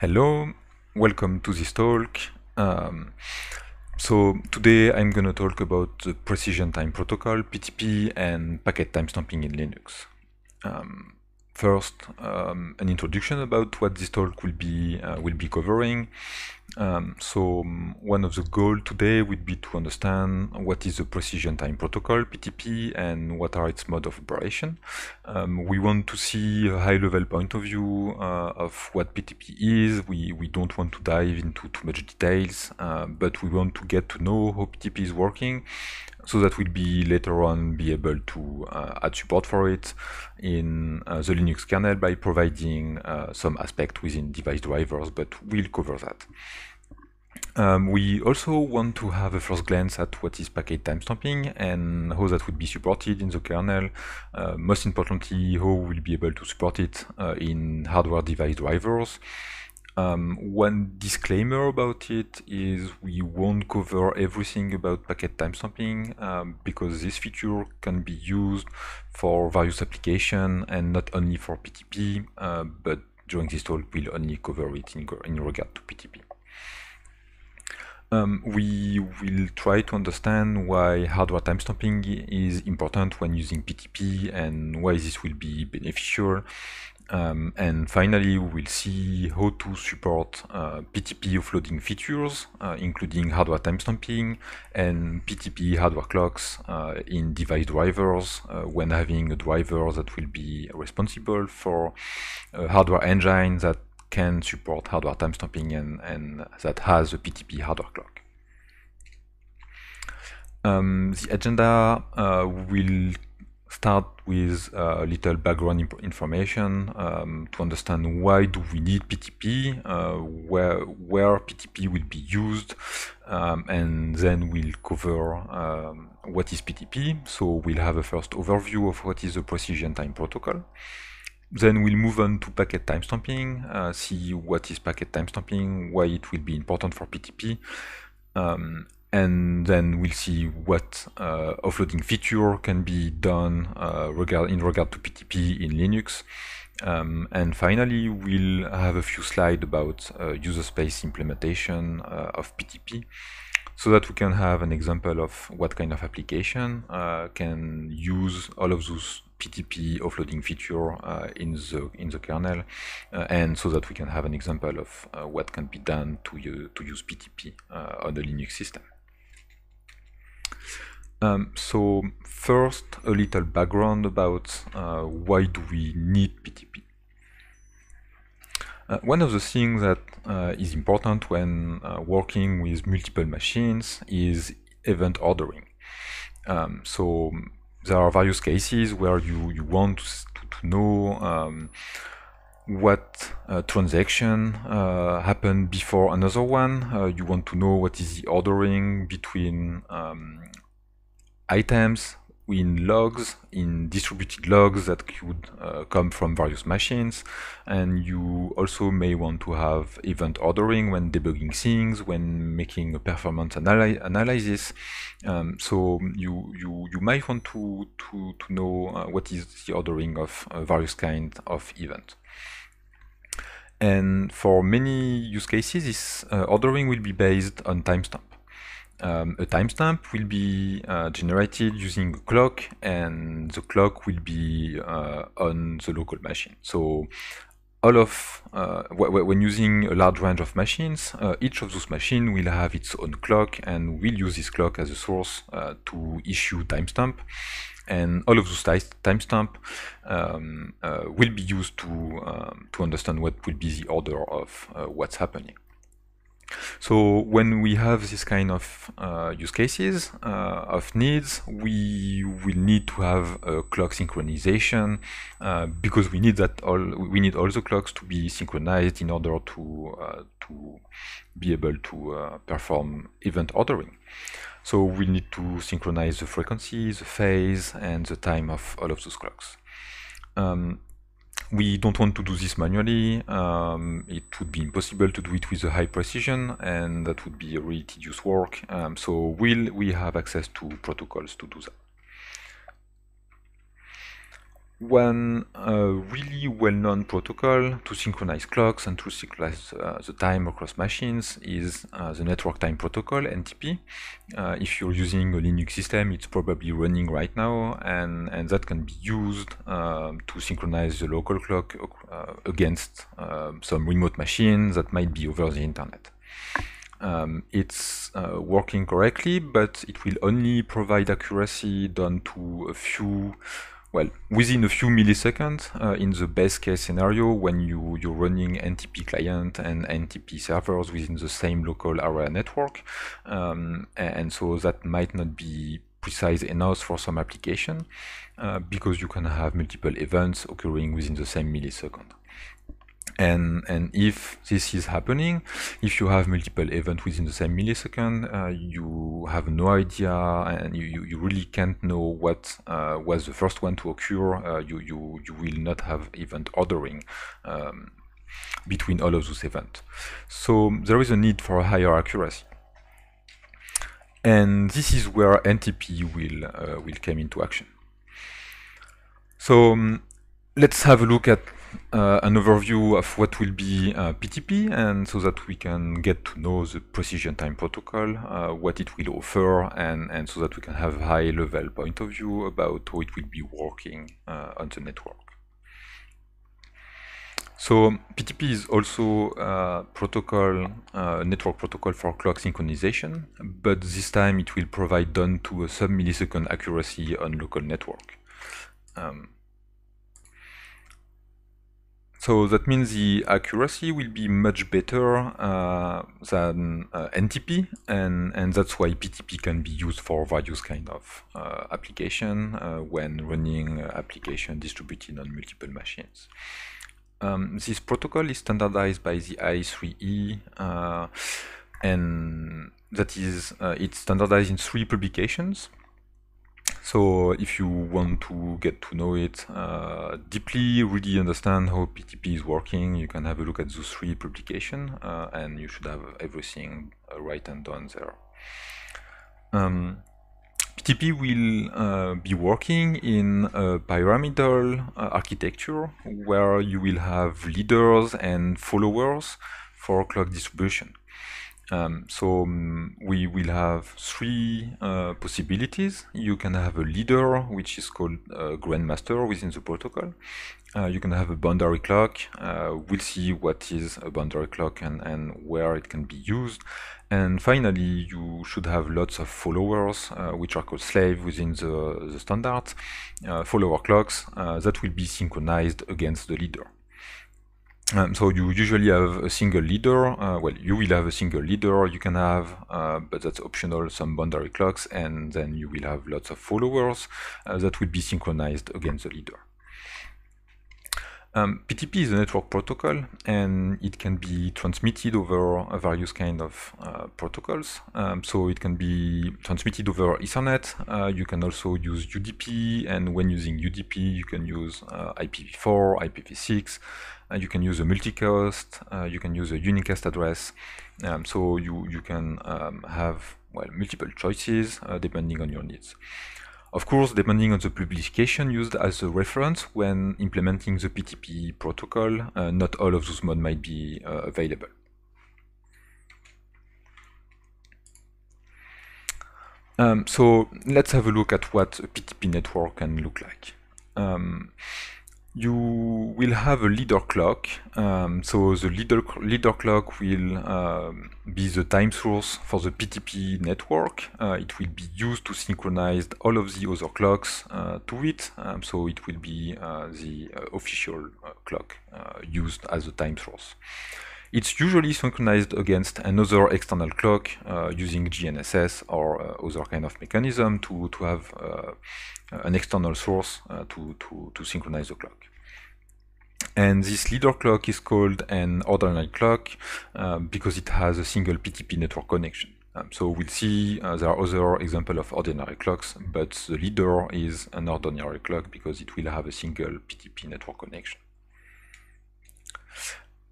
Hello, welcome to this talk. Um, so today I'm going to talk about the Precision Time Protocol, PTP, and packet timestamping in Linux. Um, first, um, an introduction about what this talk will be uh, will be covering. Um, so um, one of the goals today would be to understand what is the Precision Time Protocol, PTP, and what are its mode of operation. Um, we want to see a high-level point of view uh, of what PTP is. We, we don't want to dive into too much details, uh, but we want to get to know how PTP is working so that we'll be later on be able to uh, add support for it in uh, the Linux kernel by providing uh, some aspect within device drivers, but we'll cover that. Um, we also want to have a first glance at what is packet timestamping and how that would be supported in the kernel. Uh, most importantly, how we'll be able to support it uh, in hardware device drivers. Um, one disclaimer about it is we won't cover everything about packet timestamping um, because this feature can be used for various applications and not only for PTP, uh, but during this talk we'll only cover it in, in regard to PTP. Um, we will try to understand why hardware timestamping is important when using PTP and why this will be beneficial. Um, and finally, we will see how to support uh, PTP offloading features, uh, including hardware timestamping and PTP hardware clocks uh, in device drivers uh, when having a driver that will be responsible for a hardware engine that can support hardware timestamping and, and that has a PTP hardware clock. Um, the agenda uh, will start with a little background information um, to understand why do we need PTP, uh, where, where PTP will be used, um, and then we'll cover um, what is PTP. So we'll have a first overview of what is the precision time protocol. Then we'll move on to packet timestamping, uh, see what is packet timestamping, why it will be important for PTP, um, and then we'll see what uh, offloading feature can be done uh, regard, in regard to PTP in Linux. Um, and finally, we'll have a few slides about uh, user space implementation uh, of PTP so that we can have an example of what kind of application uh, can use all of those PTP offloading feature uh, in the in the kernel, and so that we can have an example of what can be done to to use PTP on the Linux system. Um, so first, a little background about uh, why do we need PTP. Uh, one of the things that is important when working with multiple machines is event ordering. Um, so there are various cases where you, you want to, to know um, what uh, transaction uh, happened before another one. Uh, you want to know what is the ordering between um, items in logs, in distributed logs that could uh, come from various machines. And you also may want to have event ordering when debugging things, when making a performance analy analysis. Um, so you, you, you might want to, to, to know uh, what is the ordering of uh, various kinds of events. And for many use cases, this uh, ordering will be based on timestamp um, a timestamp will be uh, generated using a clock and the clock will be uh, on the local machine. So all of, uh, when using a large range of machines, uh, each of those machines will have its own clock and will use this clock as a source uh, to issue timestamp. And all of those timestamp um, uh, will be used to, um, to understand what will be the order of what's happening. So when we have this kind of uh, use cases uh, of needs, we will need to have a clock synchronization uh, because we need that all we need all the clocks to be synchronized in order to uh, to be able to uh, perform event ordering. So we need to synchronize the frequency, the phase, and the time of all of those clocks. Um, we don't want to do this manually. Um, it would be impossible to do it with a high precision, and that would be a really tedious work. Um, so will we have access to protocols to do that? One uh, really well-known protocol to synchronize clocks and to synchronize uh, the time across machines is uh, the network time protocol NTP. Uh, if you're using a Linux system, it's probably running right now, and, and that can be used um, to synchronize the local clock uh, against um, some remote machine that might be over the internet. Um, it's uh, working correctly, but it will only provide accuracy down to a few well, within a few milliseconds uh, in the best case scenario when you, you're running NTP client and NTP servers within the same local area network. Um, and so that might not be precise enough for some application uh, because you can have multiple events occurring within the same millisecond. And, and if this is happening, if you have multiple events within the same millisecond, uh, you have no idea and you, you, really can't know what uh, was the first one to occur. Uh, you, you, you will not have event ordering um, between all of those events. So there is a need for a higher accuracy. And this is where NTP will, uh, will come into action. So um, let's have a look at uh, an overview of what will be uh, PTP and so that we can get to know the precision time protocol, uh, what it will offer and, and so that we can have a high level point of view about how it will be working uh, on the network. So PTP is also a protocol, uh, network protocol for clock synchronization, but this time it will provide down to a sub-millisecond accuracy on local network. Um, so that means the accuracy will be much better uh, than uh, NTP, and, and that's why PTP can be used for various kind of uh, application uh, when running application distributed on multiple machines. Um, this protocol is standardized by the IEEE, uh, and that is, uh, it's standardized in three publications. So if you want to get to know it uh, deeply, really understand how PTP is working, you can have a look at those three publications uh, and you should have everything uh, right and done there. Um, PTP will uh, be working in a pyramidal uh, architecture where you will have leaders and followers for clock distribution. Um, so um, we will have three uh, possibilities. You can have a leader, which is called a grandmaster within the protocol. Uh, you can have a boundary clock. Uh, we'll see what is a boundary clock and, and where it can be used. And finally, you should have lots of followers, uh, which are called slave within the, the standard, uh, follower clocks uh, that will be synchronized against the leader. Um, so you usually have a single leader. Uh, well, you will have a single leader. You can have, uh, but that's optional, some boundary clocks, and then you will have lots of followers uh, that will be synchronized against the leader. Um, PTP is a network protocol, and it can be transmitted over various kind of uh, protocols. Um, so it can be transmitted over Ethernet. Uh, you can also use UDP, and when using UDP, you can use uh, IPv4, IPv6. Uh, you can use a multicast, uh, you can use a unicast address. Um, so you, you can um, have well multiple choices uh, depending on your needs. Of course, depending on the publication used as a reference when implementing the PTP protocol, uh, not all of those modes might be uh, available. Um, so let's have a look at what a PTP network can look like. Um, you will have a leader clock. Um, so the leader, leader clock will um, be the time source for the PTP network. Uh, it will be used to synchronize all of the other clocks uh, to it. Um, so it will be uh, the uh, official uh, clock uh, used as a time source. It's usually synchronized against another external clock using GNSS or other kind of mechanism to, to have an external source uh, to, to, to synchronize the clock. And this leader clock is called an ordinary clock uh, because it has a single PTP network connection. Um, so we'll see uh, there are other examples of ordinary clocks, but the leader is an ordinary clock because it will have a single PTP network connection.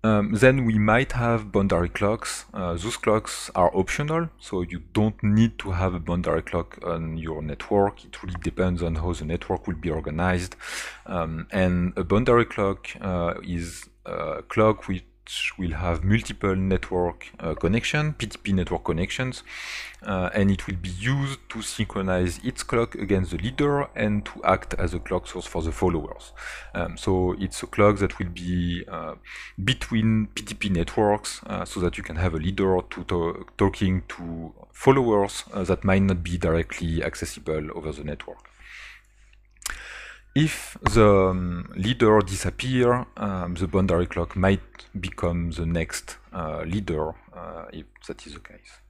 Um, then we might have boundary clocks. Uh, those clocks are optional, so you don't need to have a boundary clock on your network. It really depends on how the network will be organized. Um, and a boundary clock uh, is a clock which will have multiple network uh, connection, PTP network connections, uh, and it will be used to synchronize its clock against the leader and to act as a clock source for the followers. Um, so it's a clock that will be uh, between PTP networks uh, so that you can have a leader to, to talking to followers uh, that might not be directly accessible over the network. If the um, leader disappear, um, the boundary clock might become the next uh, leader uh, if that is the case.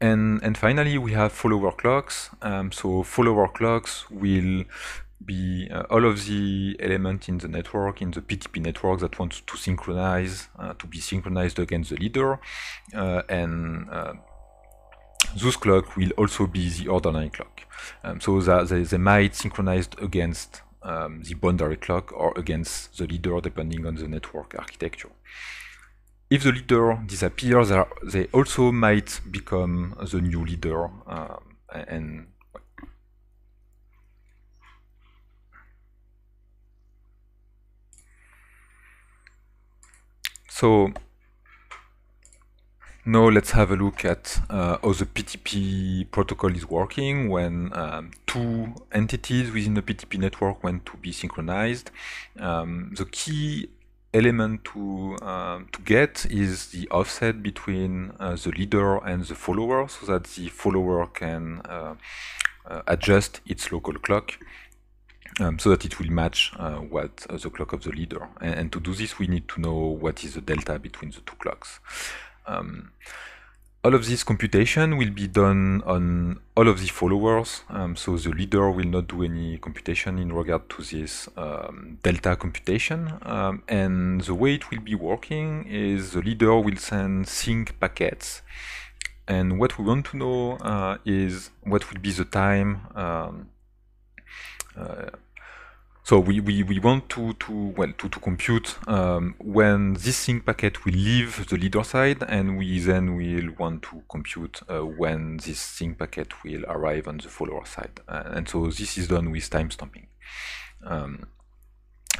And, and finally, we have follower clocks. Um, so follower clocks will be uh, all of the elements in the network, in the PTP network that wants to synchronize, uh, to be synchronized against the leader. Uh, and those clock will also be the line clock. Um, so they, they might synchronize against um, the boundary clock or against the leader depending on the network architecture. If the leader disappears, they also might become the new leader um, and so now let's have a look at uh, how the PTP protocol is working when um, two entities within the PTP network want to be synchronized. Um, the key element to, uh, to get is the offset between uh, the leader and the follower so that the follower can uh, uh, adjust its local clock um, so that it will match uh, what the clock of the leader. And, and, to do this, we need to know what is the delta between the two clocks. Um, all of this computation will be done on all of the followers, um, so the leader will not do any computation in regard to this um, delta computation. Um, and the way it will be working is the leader will send sync packets. And what we want to know uh, is what will be the time um, uh, so we, we, we want to, to well to, to compute um, when this sync packet will leave the leader side and we then will want to compute uh, when this sync packet will arrive on the follower side. Uh, and so this is done with timestamping. Um,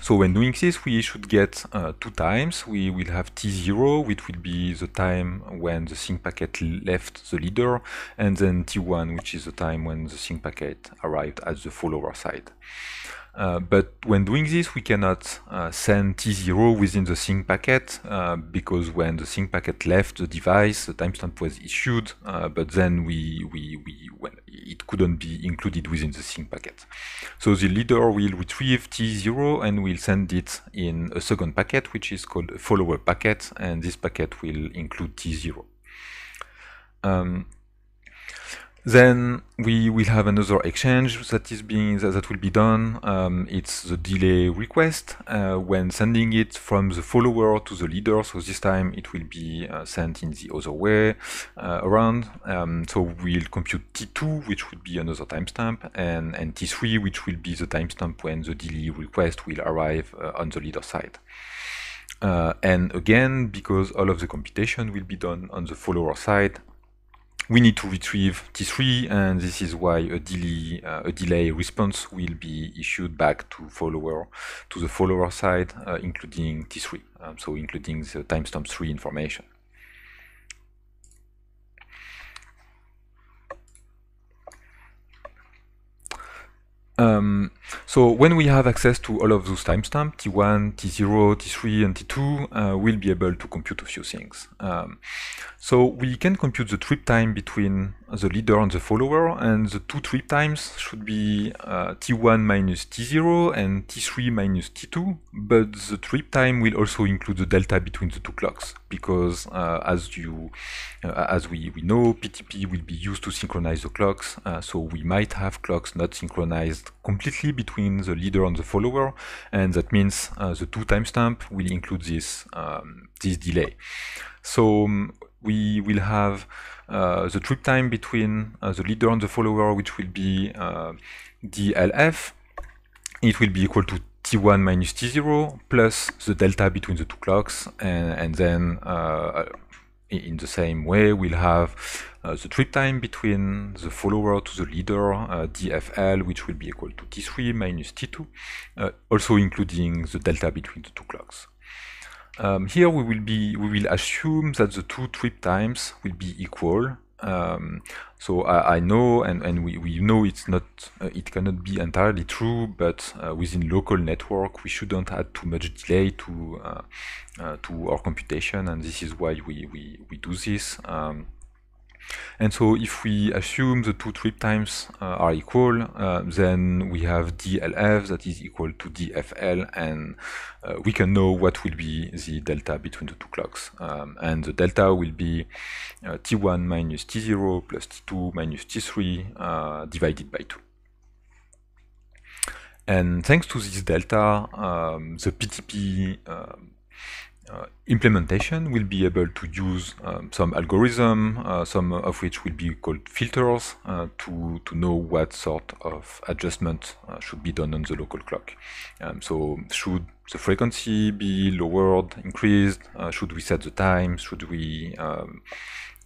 so when doing this, we should get uh, two times. We will have T0, which will be the time when the sync packet left the leader, and then T1, which is the time when the sync packet arrived at the follower side. Uh, but when doing this, we cannot uh, send T0 within the sync packet uh, because when the sync packet left the device, the timestamp was issued, uh, but then we, we, we it couldn't be included within the sync packet. So the leader will retrieve T0 and will send it in a second packet, which is called a follow-up packet, and this packet will include T0. Um, then we will have another exchange that is being that, will be done. Um, it's the delay request uh, when sending it from the follower to the leader. So this time it will be uh, sent in the other way uh, around. Um, so we'll compute T2, which will be another timestamp, and, and T3, which will be the timestamp when the delay request will arrive uh, on the leader side. Uh, and again, because all of the computation will be done on the follower side, we need to retrieve T3, and this is why a delay, uh, a delay response will be issued back to follower to the follower side, uh, including T3, um, so including the timestamp 3 information. Um, so when we have access to all of those timestamps, T1, T0, T3, and T2, uh, we'll be able to compute a few things. Um, so we can compute the trip time between the leader and the follower, and the two trip times should be uh, T1 minus T0 and T3 minus T2, but the trip time will also include the delta between the two clocks, because uh, as you, uh, as we, we know, PTP will be used to synchronize the clocks, uh, so we might have clocks not synchronized completely between the leader and the follower, and that means uh, the two timestamp will include this, um, this delay. So um, we will have the trip time between uh, the leader and the follower, which will be uh, DLF. It will be equal to t1 minus t0 plus the delta between the two clocks, and, and then uh, in the same way, we'll have uh, the trip time between the follower to the leader, uh, dfl, which will be equal to t3 minus t2, uh, also including the delta between the two clocks. Um, here we will be we will assume that the two trip times will be equal. Um, so I, I, know and, and we, we know it's not uh, it cannot be entirely true, but uh, within local network we shouldn't add too much delay to uh, uh to our computation, and this is why we we, we do this. Um, and so if we assume the two trip times uh, are equal, uh, then we have DLF that is equal to DFL, and uh, we can know what will be the delta between the two clocks. Um, and the delta will be uh, T1 minus T0 plus T2 minus T3 uh, divided by 2. And thanks to this delta, um, the PTP uh, implementation will be able to use um, some algorithm, uh, some of which will be called filters, uh, to, to know what sort of adjustment uh, should be done on the local clock. Um, so should the frequency be lowered, increased? Uh, should we set the time? Should we um,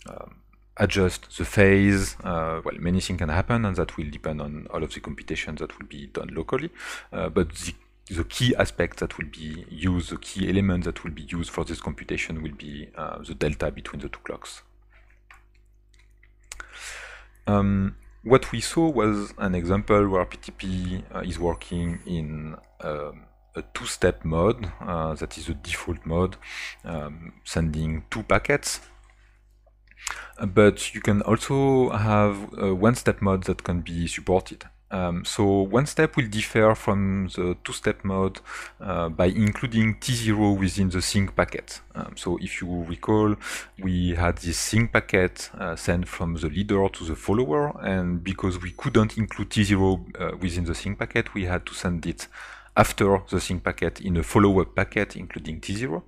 um adjust the phase? Uh, well, many things can happen, and that will depend on all of the computations that will be done locally. but the the key aspect that will be used, the key element that will be used for this computation will be uh, the delta between the two clocks. Um, what we saw was an example where PTP uh, is working in um, a two-step mode, uh, that is the default mode, um, sending two packets. But you can also have a one-step mode that can be supported. Um, so one step will differ from the two-step mode uh, by including T0 within the sync packet. Um, so if you recall, we had this sync packet uh, sent from the leader to the follower, and because we couldn't include T0 uh, within the sync packet, we had to send it after the sync packet in a follow-up packet, including T0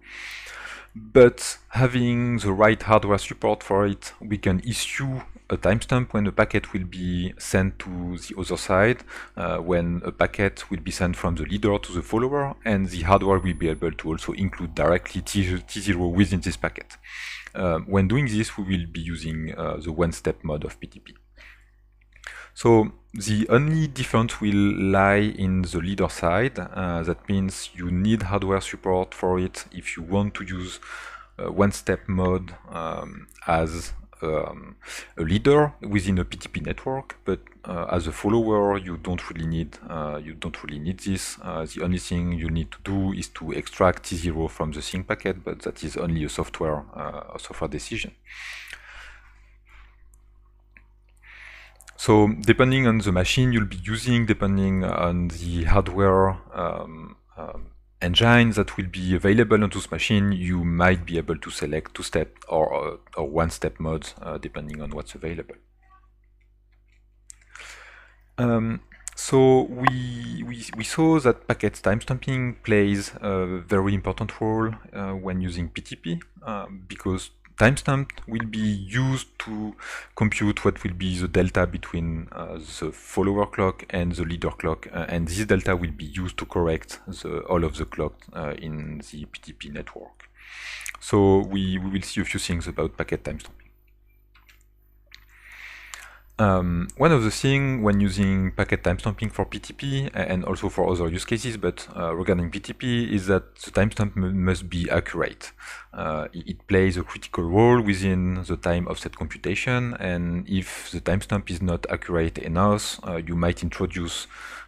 but having the right hardware support for it, we can issue a timestamp when a packet will be sent to the other side, uh, when a packet will be sent from the leader to the follower, and the hardware will be able to also include directly T0 within this packet. Uh, when doing this, we will be using uh, the one-step mode of PTP. So the only difference will lie in the leader side. Uh, that means you need hardware support for it if you want to use uh, one-step mode um, as um, a leader within a PTP network, but uh, as a follower, you don't really need uh, you don't really need this. Uh, the only thing you need to do is to extract T0 from the sync packet, but that is only a software uh, a software decision. So depending on the machine you'll be using, depending on the hardware um, um, engine that will be available on this machine, you might be able to select two-step or, uh, or one-step modes uh, depending on what's available. Um, so we, we, we saw that packet timestamping plays a very important role uh, when using PTP uh, because timestamp will be used to compute what will be the delta between uh, the follower clock and the leader clock, uh, and this delta will be used to correct the, all of the clocks uh, in the PTP network. So we, we will see a few things about packet timestamping. Um, one of the things when using packet timestamping for PTP and also for other use cases, but uh, regarding PTP, is that the timestamp must be accurate. Uh, it plays a critical role within the time offset computation, and if the timestamp is not accurate enough, uh, you might introduce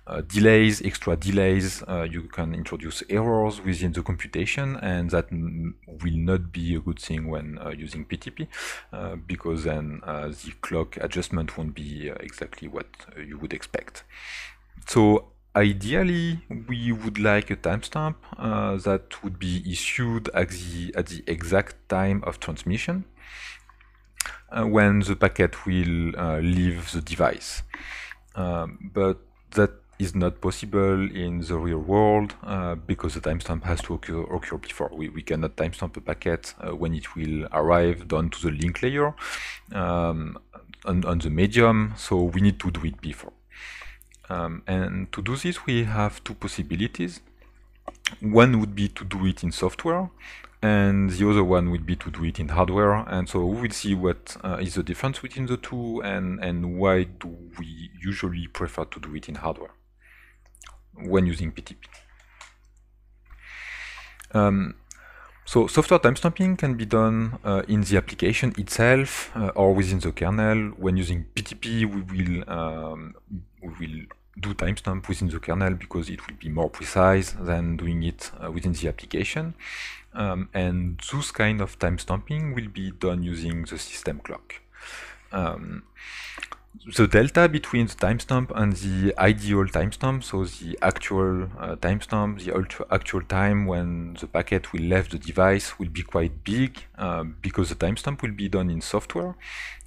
uh, delays, extra delays, uh, you can introduce errors within the computation, and that will not be a good thing when uh, using PTP, uh, because then uh, the clock adjustment won't be uh, exactly what you would expect. So ideally, we would like a timestamp that would be issued at the, at the exact time of transmission, when the packet will leave the device. Um, but that is not possible in the real world uh, because the timestamp has to occur, occur before. We, we cannot timestamp a packet uh, when it will arrive down to the link layer um, on, on, the medium, so we need to do it before. Um, and to do this, we have two possibilities. one would be to do it in software, and the other one would be to do it in hardware. And so we will see what uh, is the difference between the two and, and why do we usually prefer to do it in hardware when using PTP. Um, so software timestamping can be done uh, in the application itself uh, or within the kernel. When using PTP, we will um, we will do timestamp within the kernel because it will be more precise than doing it uh, within the application. Um, and those kind of timestamping will be done using the system clock. Um, the delta between the timestamp and the ideal timestamp, so the actual uh, timestamp, the actual time when the packet will leave the device will be quite big uh, because the timestamp will be done in software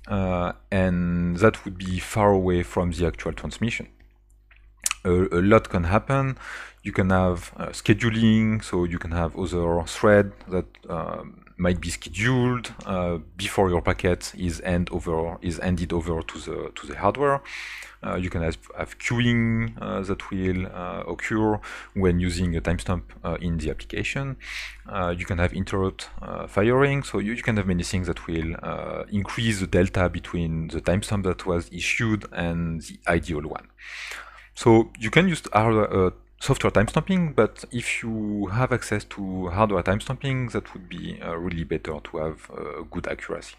uh, and that would be far away from the actual transmission a, a, lot can happen. You can have uh, scheduling, so you can have other thread that uh, might be scheduled uh, before your packet is end over is handed over to the to the hardware. Uh, you can have, have queuing uh, that will uh, occur when using a timestamp in the application. you can have interrupt firing, so you, you, can have many things that will increase the delta between the timestamp that was issued and the ideal one. So you can use uh, software timestamping, but if you have access to hardware timestamping, that would be uh, really better to have uh, good accuracy.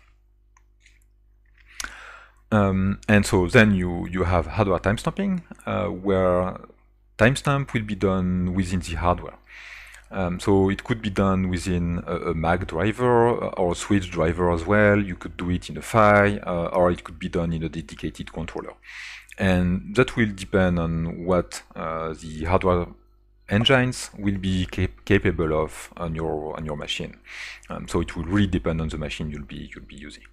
Um, and so then you, you have hardware timestamping, uh, where timestamp will be done within the hardware. Um, so it could be done within a, a, MAC driver or a Switch driver as well. You could do it in a PHY, uh, or it could be done in a dedicated controller and that will depend on what uh, the hardware engines will be cap capable of on your on your machine. Um, so it will really depend on the machine you'll be you'll be using.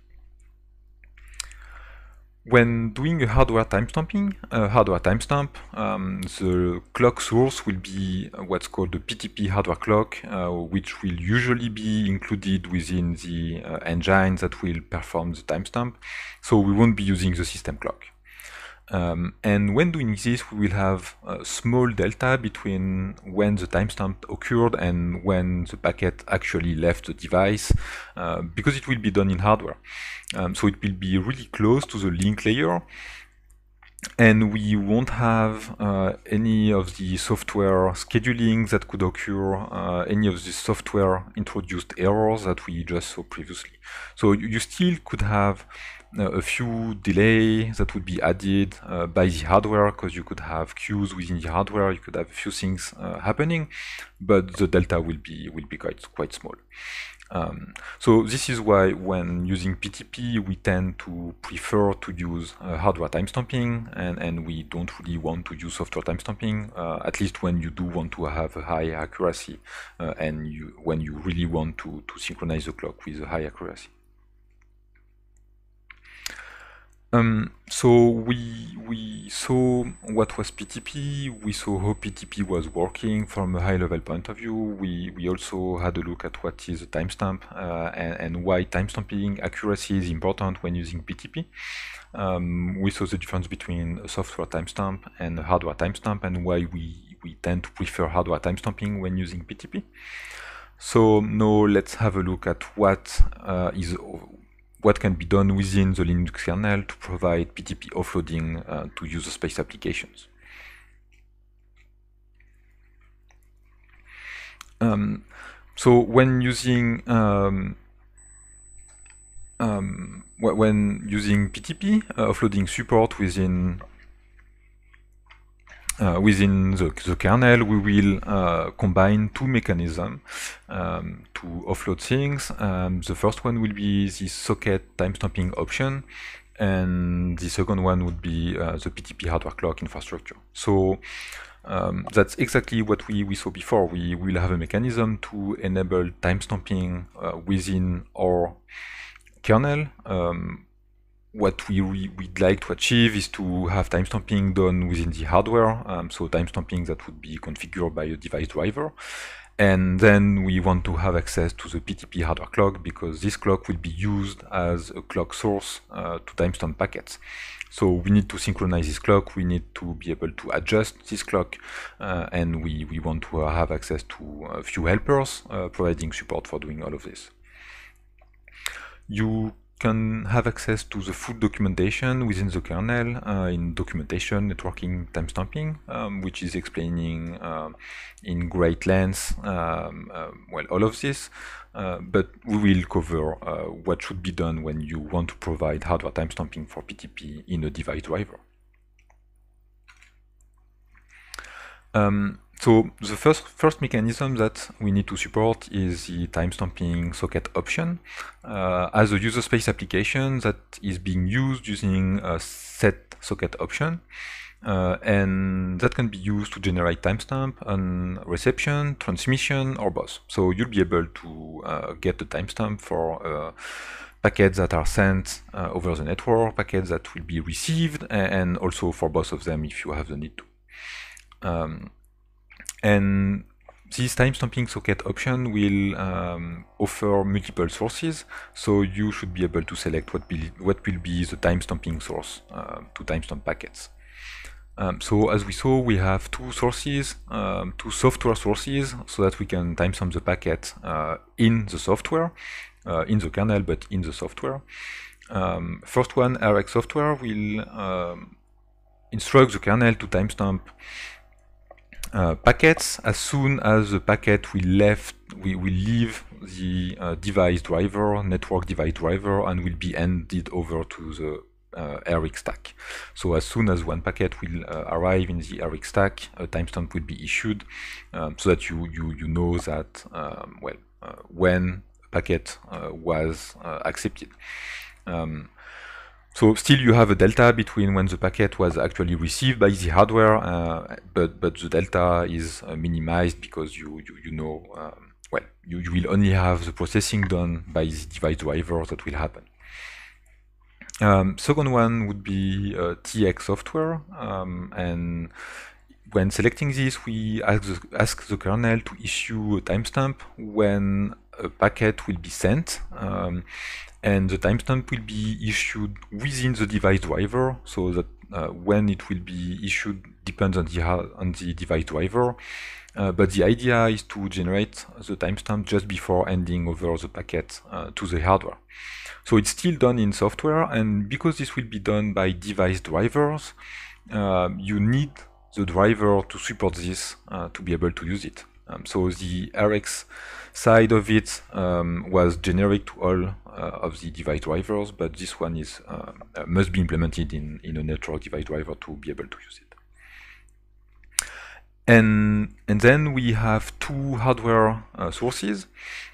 When doing a hardware timestamping, uh, hardware timestamp, um, the clock source will be what's called the PTP hardware clock, uh, which will usually be included within the uh, engine that will perform the timestamp. So we won't be using the system clock. Um, and when doing this, we will have a small delta between when the timestamp occurred and when the packet actually left the device, uh, because it will be done in hardware. Um, so it will be really close to the link layer, and we won't have uh, any of the software scheduling that could occur, uh, any of the software introduced errors that we just saw previously. So you still could have a few delay that would be added uh, by the hardware because you could have queues within the hardware you could have a few things uh, happening but the delta will be will be quite quite small um, so this is why when using PTP we tend to prefer to use uh, hardware timestamping and, and we don't really want to use software timestamping uh, at least when you do want to have a high accuracy uh, and you, when you really want to, to synchronize the clock with a high accuracy. Um, so we we saw what was PTP. We saw how PTP was working from a high-level point of view. We we also had a look at what is a timestamp uh, and, and why timestamping accuracy is important when using PTP. Um, we saw the difference between a software timestamp and a hardware timestamp and why we we tend to prefer hardware timestamping when using PTP. So now let's have a look at what uh, is what can be done within the Linux kernel to provide PTP offloading uh, to user space applications. Um, so when using um, um, when using PTP, uh, offloading support within uh, within the, the, kernel, we will uh, combine two mechanisms um, to offload things. Um, the first one will be the socket timestamping option, and the second one would be uh, the PTP hardware clock infrastructure. So um, that's exactly what we, we saw before. We will have a mechanism to enable timestamping uh, within our kernel um, what we would like to achieve is to have timestamping done within the hardware. Um, so timestamping that would be configured by a device driver. and then we want to have access to the PTP hardware clock because this clock will be used as a clock source uh, to timestamp packets. So we need to synchronize this clock, we need to be able to adjust this clock, uh, and we, we want to have access to a few helpers uh, providing support for doing all of this. You can have access to the full documentation within the kernel uh, in documentation, networking, timestamping, um, which is explaining uh, in great length, um, uh, well, all of this. Uh, but we will cover uh, what should be done when you want to provide hardware timestamping for PTP in a device driver. Um, so the first first mechanism that we need to support is the timestamping socket option uh, as a user space application that is being used using a set socket option. Uh, and that can be used to generate timestamp on reception, transmission, or both. So you'll be able to uh, get the timestamp for uh, packets that are sent uh, over the network, packets that will be received, and also for both of them if you have the need to. Um, and this timestamping socket option will um, offer multiple sources, so you should be able to select what, be, what will be the timestamping source uh, to timestamp packets. Um, so as we saw, we have two sources, um, two software sources, so that we can timestamp the packet uh, in the software, uh, in the kernel, but in the software. Um, first one, RX software, will um, instruct the kernel to timestamp uh, packets as soon as the packet will left we will leave the uh, device driver network device driver and will be handed over to the uh, RX stack. So as soon as one packet will uh, arrive in the RX stack, a timestamp will be issued um, so that you you you know that um, well uh, when a packet uh, was accepted. Um, so still you have a delta between when the packet was actually received by the hardware, uh, but but the delta is uh, minimized because you you, you know um, well you, you, will only have the processing done by the device driver that will happen. Um, second one would be uh, TX software, um, and when selecting this, we ask the, ask the kernel to issue a timestamp when a packet will be sent. Um, and the timestamp will be issued within the device driver so that uh, when it will be issued depends on the on the device driver. Uh, but the idea is to generate the timestamp just before handing over the packet uh, to the hardware. So it's still done in software and because this will be done by device drivers uh, you need the driver to support this uh, to be able to use it um, so the RX side of it um, was generic to all uh, of the device drivers, but this one is uh, must be implemented in, in a network device driver to be able to use it. And, and then we have two hardware uh, sources,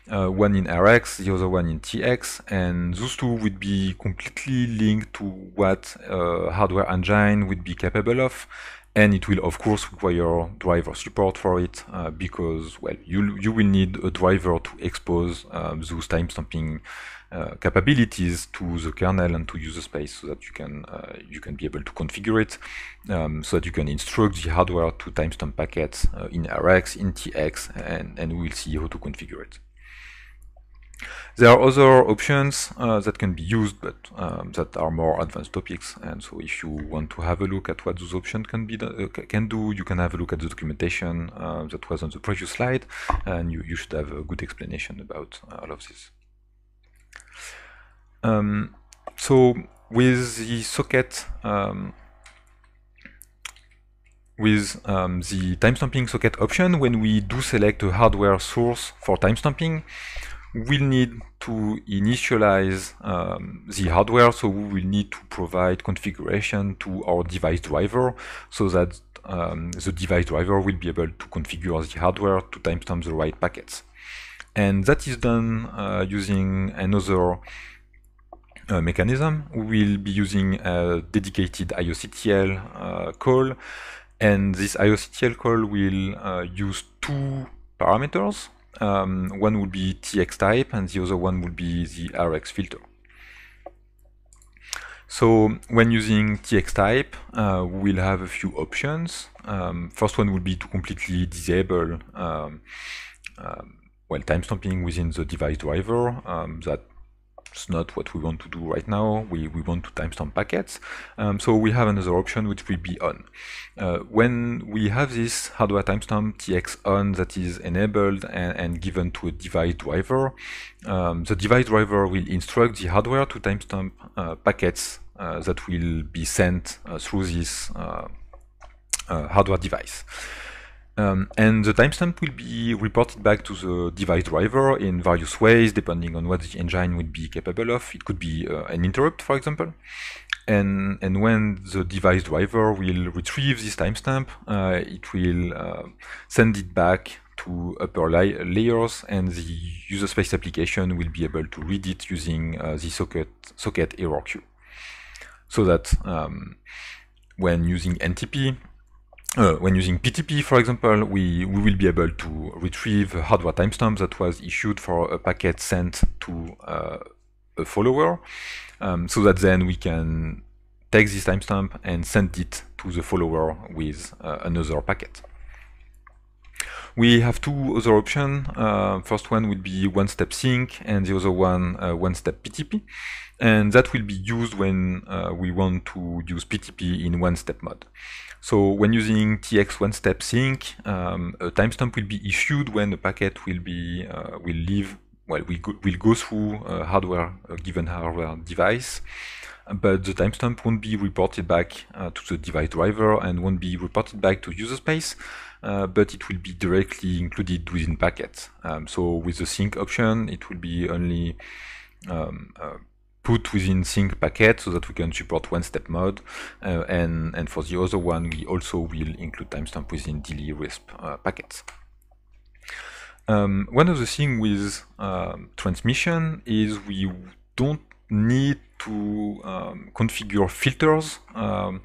uh, one in RX, the other one in TX, and those two would be completely linked to what uh, hardware engine would be capable of, and it will of course require driver support for it uh, because well you you will need a driver to expose um, those timestamping uh, capabilities to the kernel and to user space so that you can uh, you can be able to configure it um, so that you can instruct the hardware to timestamp packets uh, in RX in TX and and we'll see how to configure it. There are other options uh, that can be used, but um, that are more advanced topics. And so, if you want to have a look at what those options can be uh, can do, you can have a look at the documentation uh, that was on the previous slide, and you, you should have a good explanation about uh, all of this. Um, so, with the socket. Um, with um, the timestamping socket option, when we do select a hardware source for timestamping, we'll need to initialize um, the hardware, so we will need to provide configuration to our device driver so that um, the device driver will be able to configure the hardware to timestamp the right packets. And that is done uh, using another uh, mechanism. We will be using a dedicated IOCTL uh, call, and this IOCTL call will uh, use two parameters um, one would be TX type and the other one would be the RX filter. So when using TX type, uh, we'll have a few options. Um, first one would be to completely disable um, um, well, timestamping within the device driver. Um, that's not what we want to do right now. We, we want to timestamp packets. Um, so we have another option which will be on. Uh, when we have this hardware timestamp TX on that is enabled and, and given to a device driver, um, the device driver will instruct the hardware to timestamp uh, packets uh, that will be sent uh, through this uh, uh, hardware device. Um, and the timestamp will be reported back to the device driver in various ways, depending on what the engine would be capable of. It could be uh, an interrupt, for example. And, and when the device driver will retrieve this timestamp, uh, it will uh, send it back to upper la layers, and the user space application will be able to read it using uh, the socket, socket error queue. So that um, when using NTP, uh, when using PTP, for example, we, we will be able to retrieve a hardware timestamp that was issued for a packet sent to uh, a follower, um, so that then we can take this timestamp and send it to the follower with uh, another packet. We have two other options. Uh, first one will be one-step sync, and the other one uh, one-step PTP. And that will be used when uh, we want to use PTP in one-step mode. So when using TX one-step sync, um, a timestamp will be issued when the packet will be uh, will leave well will go, will go through a hardware a given hardware device, but the timestamp won't be reported back uh, to the device driver and won't be reported back to user space, uh, but it will be directly included within packet. Um, so with the sync option, it will be only um, uh, put within sync packet so that we can support one-step mode. Uh, and, and for the other one, we also will include timestamp within DLE RISP uh, packets. Um, one of the things with uh, transmission is we don't need to um, configure filters um,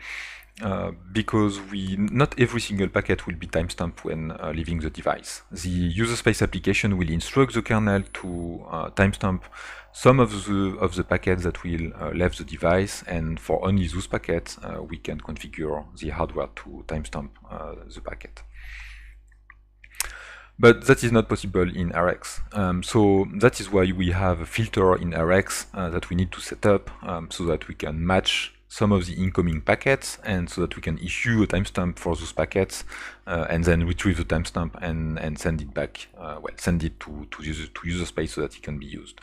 uh, because we not every single packet will be timestamped when uh, leaving the device. The user space application will instruct the kernel to uh, timestamp some of the of the packets that will uh, leave the device, and for only those packets, uh, we can configure the hardware to timestamp the packet. But that is not possible in RX. Um, so that is why we have a filter in RX that we need to set up um, so that we can match some of the incoming packets and so that we can issue a timestamp for those packets uh, and then retrieve the timestamp and, and send it back, uh, well, send it to, to, user, to user space so that it can be used.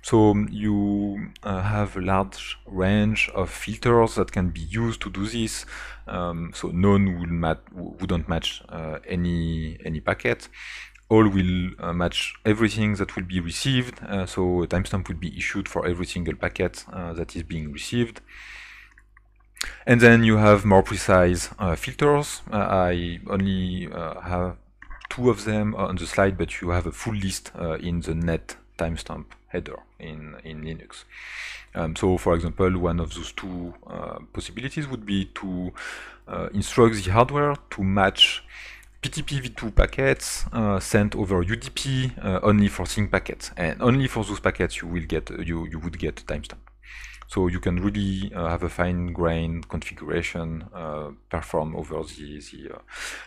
So um, you uh, have a large range of filters that can be used to do this. Um, so none will mat wouldn't match uh, any any packet. All will uh, match everything that will be received. Uh, so a timestamp will be issued for every single packet uh, that is being received. And then you have more precise uh, filters. Uh, I only uh, have two of them on the slide, but you have a full list in the net timestamp header in, in Linux. Um, so for example, one of those two possibilities would be to instruct the hardware to match PTP v2 packets uh, sent over UDP uh, only for sync packets, and only for those packets you will get you you would get a timestamp. So you can really uh, have a fine-grained configuration uh, performed over the, the uh,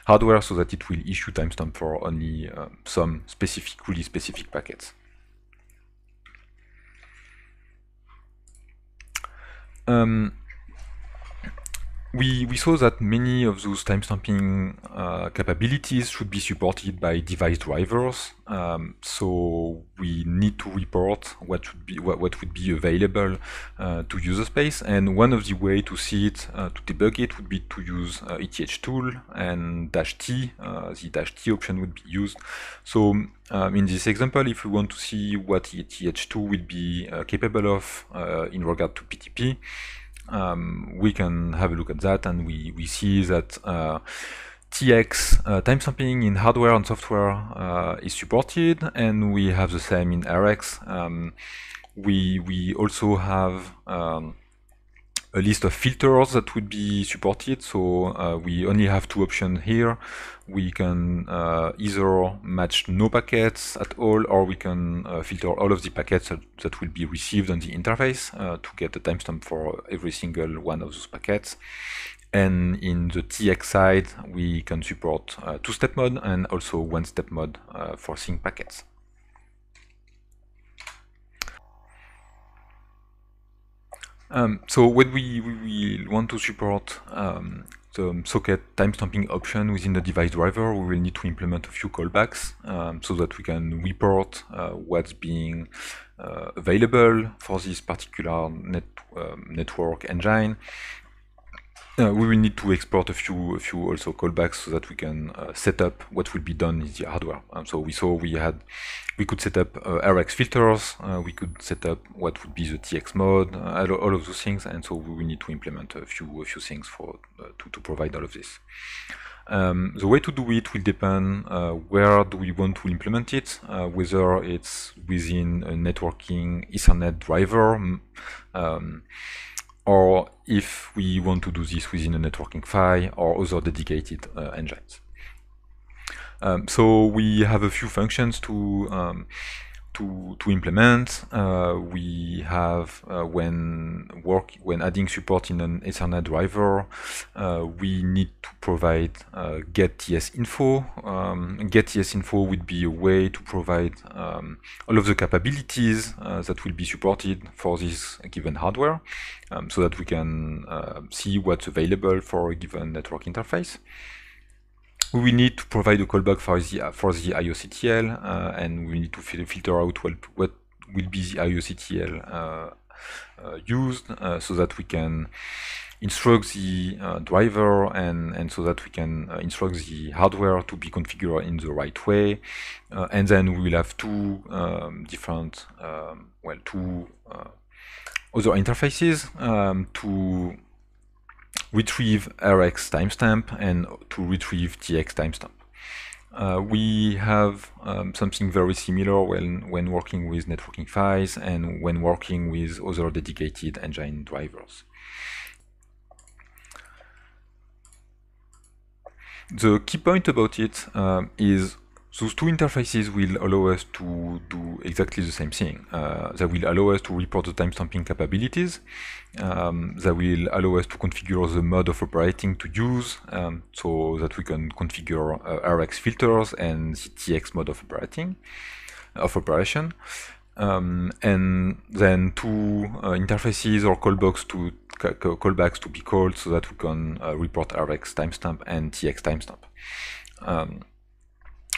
hardware so that it will issue timestamp for only uh, some specific, really specific packets. Um, we, we saw that many of those timestamping uh, capabilities should be supported by device drivers. Um, so we need to report what should be what, what would be available uh, to user space. And one of the way to see it, uh, to debug it, would be to use uh, ethtool and dash T. Uh, the dash T option would be used. So um, in this example, if we want to see what ETH2 will be uh, capable of in regard to PTP, um, we can have a look at that and we, we see that uh, TX uh, timestamping in hardware and software uh, is supported and we have the same in RX. Um, we, we also have um, a list of filters that would be supported. So uh, we only have two options here. We can uh, either match no packets at all, or we can uh, filter all of the packets that, that, will be received on the interface uh, to get the timestamp for every single one of those packets. and in the TX side, we can support uh, two-step mode and also one-step mode uh, for sync packets. Um, so when we, we, want to support um, the socket timestamping option within the device driver, we will need to implement a few callbacks um, so that we can report uh, what's being uh, available for this particular net, um, network engine uh, we will need to export a few, a few also callbacks so that we can uh, set up what will be done in the hardware. Um, so we saw we had, we could set up uh, RX filters, uh, we could set up what would be the TX mode, uh, all of those things, and so we will need to implement a few, a few things for uh, to, to provide all of this. Um, the way to do it will depend uh, where do we want to implement it, uh, whether it's within a networking Ethernet driver, um, or if we want to do this within a networking PHY or other dedicated uh, engines. Um, so we have a few functions to um, to, to implement. Uh, we have uh, when work when adding support in an Ethernet driver, uh, we need to provide uh, get TS info. Um, get TS info would be a way to provide um, all of the capabilities uh, that will be supported for this given hardware, um, so that we can uh, see what's available for a given network interface we need to provide a callback for the for the IOCTL, uh, and we need to filter out what what will be the IOCTL uh, uh, used, uh, so that we can instruct the uh, driver and and so that we can uh, instruct the hardware to be configured in the right way, and then we will have two um, different um, well two other interfaces um, to retrieve RX timestamp and to retrieve TX timestamp. Uh, we have um, something very similar when, when working with networking PHYs and when working with other dedicated engine drivers. The key point about it um, is those two interfaces will allow us to do exactly the same thing. Uh, they will allow us to report the timestamping capabilities. Um, they will allow us to configure the mode of operating to use um, so that we can configure uh, RX filters and the TX mode of operating of operation. Um, and then two uh, interfaces or callbacks to callbacks to be called so that we can uh, report RX timestamp and TX timestamp. Um,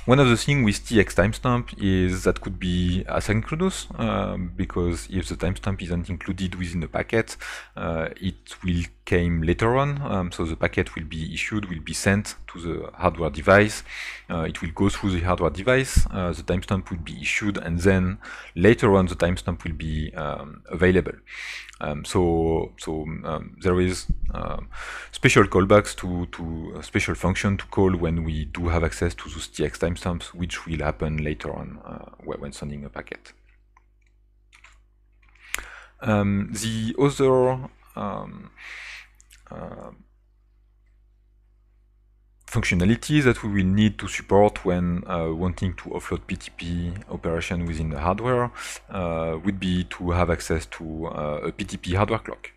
one of the things with TX timestamp is that could be asynchronous um, because if the timestamp isn't included within the packet, uh, it will came later on. Um, so the packet will be issued, will be sent to the hardware device. Uh, it will go through the hardware device. Uh, the timestamp will be issued, and then later on the timestamp will be um, available. Um, so so um, there is uh, special callbacks to to a special function to call when we do have access to those TX timestamps, which will happen later on uh, when sending a packet. Um, the other um, functionalities that we will need to support when uh, wanting to offload PTP operation within the hardware uh, would be to have access to uh, a PTP hardware clock.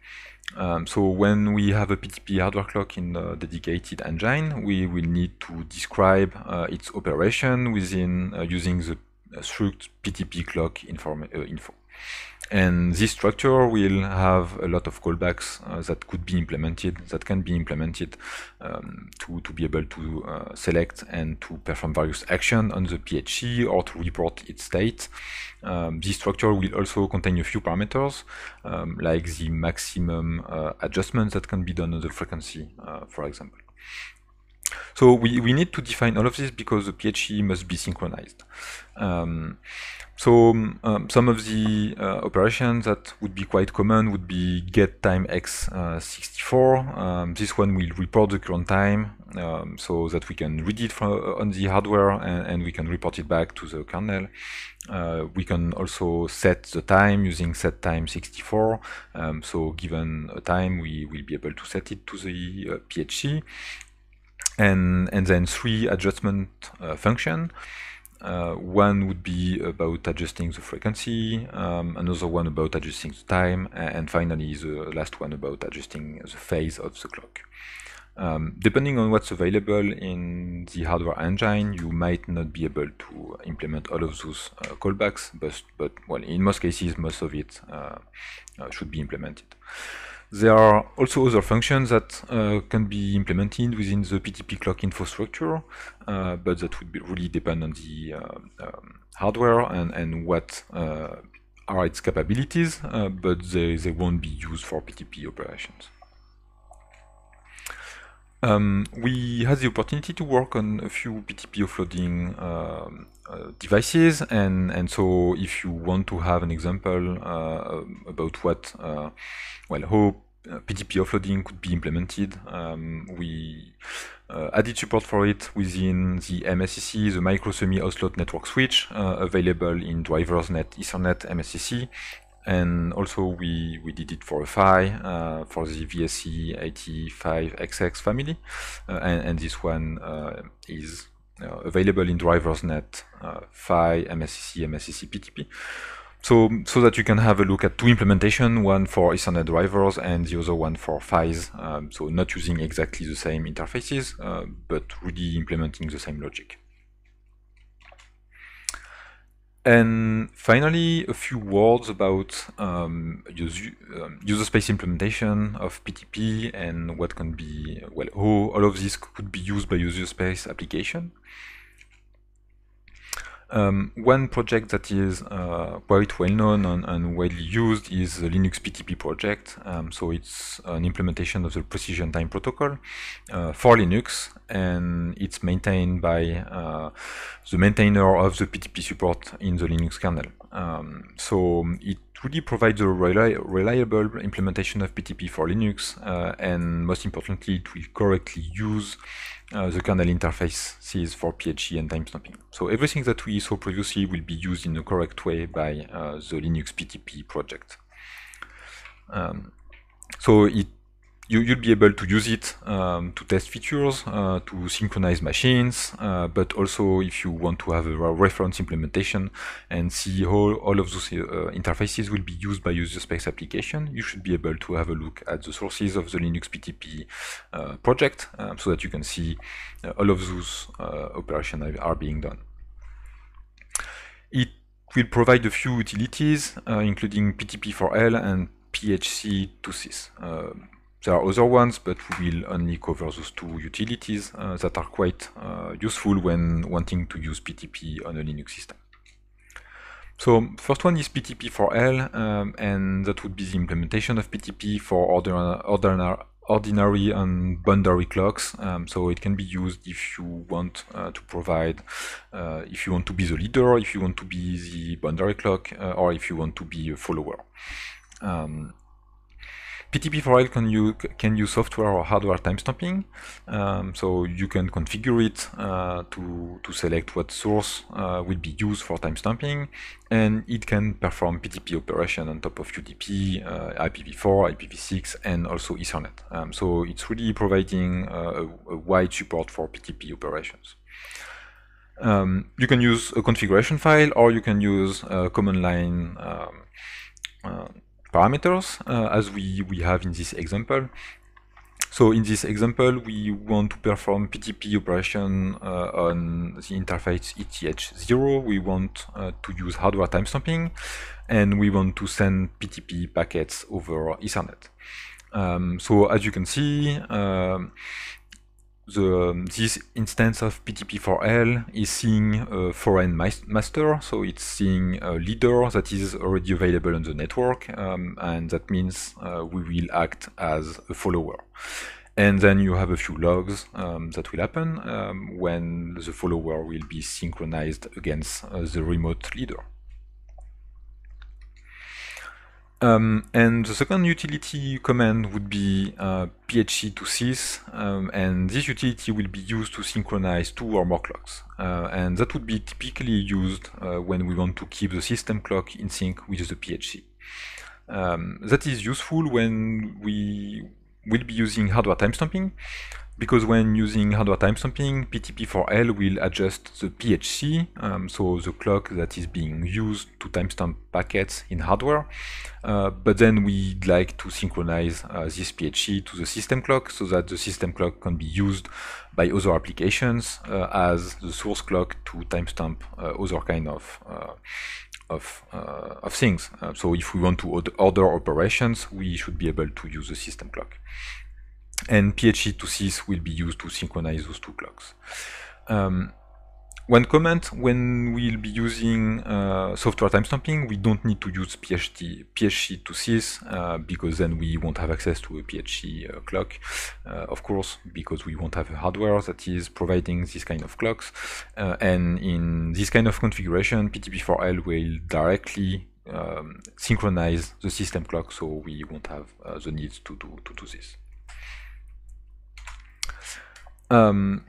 Um, so when we have a PTP hardware clock in the dedicated engine, we will need to describe uh, its operation within uh, using the struct PTP clock info. And this structure will have a lot of callbacks uh, that could be implemented, that can be implemented um, to, to be able to uh, select and to perform various actions on the PHC or to report its state. Um, this structure will also contain a few parameters, um, like the maximum uh, adjustments that can be done on the frequency, uh, for example. So we, we need to define all of this because the PHC must be synchronized. Um, so um, some of the uh, operations that would be quite common would be get time x64. Uh, um, this one will report the current time um, so that we can read it from, uh, on the hardware and, and, we can report it back to the kernel. Uh, we can also set the time using set time 64. Um, so given a time, we will be able to set it to the uh, PHC. And, and then three adjustment uh, function. Uh, one would be about adjusting the frequency, um, another one about adjusting the time, and finally the last one about adjusting the phase of the clock. Um, depending on what's available in the hardware engine, you might not be able to implement all of those uh, callbacks, but, but well, in most cases, most of it uh, uh, should be implemented. There are also other functions that uh, can be implemented within the PTP clock infrastructure, uh, but that would be really depend on the uh, um, hardware and, and what are its capabilities, but they, they won't be used for PTP operations. Um, we had the opportunity to work on a few PTP offloading um, uh, devices, and and so if you want to have an example uh, about what, uh, well, how PTP offloading could be implemented, um, we uh, added support for it within the MSCC, the micro semi Ocelot network switch, uh, available in drivers net Ethernet MSCC, and also we, we did it for a PHY uh, for the VSC85XX family. Uh, and, and, this one uh, is uh, available in drivers net uh, PHY, MSCC, MSCC PTP so so that you can have a look at two implementation one for Ethernet drivers and the other one for PHYs um, so not using exactly the same interfaces uh, but really implementing the same logic and finally, a few words about um, user, um, user, space implementation of PTP and what can be, well, how all of this could be used by user space application. Um, one project that is uh, quite well known and, and, widely used is the Linux PTP project. Um, so it's an implementation of the precision time protocol uh, for Linux, and it's maintained by uh, the maintainer of the PTP support in the Linux kernel. Um, so it really provides a reli reliable implementation of PTP for Linux, uh, and most importantly, it will correctly use uh, the kernel interfaces for PHC and timestamping. So everything that we saw previously will be used in a correct way by uh, the Linux PTP project. Um, so it you, will be able to use it um, to test features, uh, to synchronize machines, uh, but also if you want to have a reference implementation and see how all of those uh, interfaces will be used by user space application, you should be able to have a look at the sources of the Linux PTP uh, project um, so that you can see uh, all of those uh, operations are being done. It will provide a few utilities, including PTP4L and PHC2sys. There are other ones, but we will only cover those two utilities uh, that are quite uh, useful when wanting to use PTP on a Linux system. So first one is PTP4L, um, and that would be the implementation of PTP for ordinary, ordinary and boundary clocks. Um, so it can be used if you want uh, to provide, uh, if you want to be the leader, if you want to be the boundary clock, uh, or if you want to be a follower. Um, PTP4L can, you, can use software or hardware timestamping. Um, so you can configure it uh, to, to select what source uh, will be used for timestamping. And it can perform PTP operation on top of UDP, uh, IPv4, IPv6, and also Ethernet. Um, so it's really providing uh, a, a, wide support for PTP operations. Um, you can use a configuration file or you can use a command line um, uh, parameters uh, as we, we have in this example. So in this example, we want to perform PTP operation uh, on the interface ETH0. We want uh, to use hardware timestamping, and we want to send PTP packets over Ethernet. Um, so as you can see, um, the, um, this instance of PTP4L is seeing a foreign master, so it's seeing a leader that is already available on the network, um, and that means uh, we will act as a follower. And then you have a few logs um, that will happen um, when the follower will be synchronized against uh, the remote leader. Um, and the second utility command would be uh, PHC2sys, um, and this utility will be used to synchronize two or more clocks. Uh, and that would be typically used uh, when we want to keep the system clock in sync with the PHC. Um, that is useful when we'll be using hardware timestamping because when using hardware timestamping, PTP4L will adjust the PHC, um, so the clock that is being used to timestamp packets in hardware. Uh, but then we'd like to synchronize uh, this PHC to the system clock so that the system clock can be used by other applications uh, as the source clock to timestamp uh, other kind of uh, of, uh, of things. so if we want to order operations, we should be able to use the system clock and PHC to sys will be used to synchronize those two clocks. Um, one comment, when we'll be using uh, software timestamping, we don't need to use PHC, PHC to sys uh, because then we won't have access to a PHC uh, clock, uh, of course, because we won't have a hardware that is providing this kind of clocks. Uh, and in this kind of configuration, PTP4L will directly um, synchronize the system clock, so we won't have uh, the need to do, to do this. Um,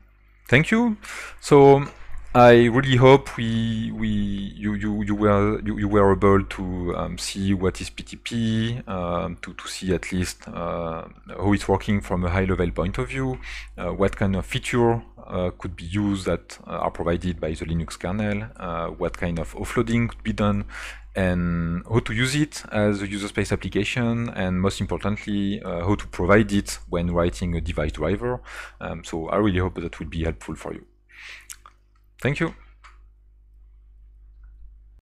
thank you. So I really hope we we you you you were you, you were able to um, see what is PTP um, to to see at least uh, how it's working from a high level point of view, uh, what kind of feature could be used that uh, are provided by the Linux kernel, uh, what kind of offloading could be done, and how to use it as a user space application, and most importantly, uh, how to provide it when writing a device driver. Um, so I really hope that will be helpful for you. Thank you.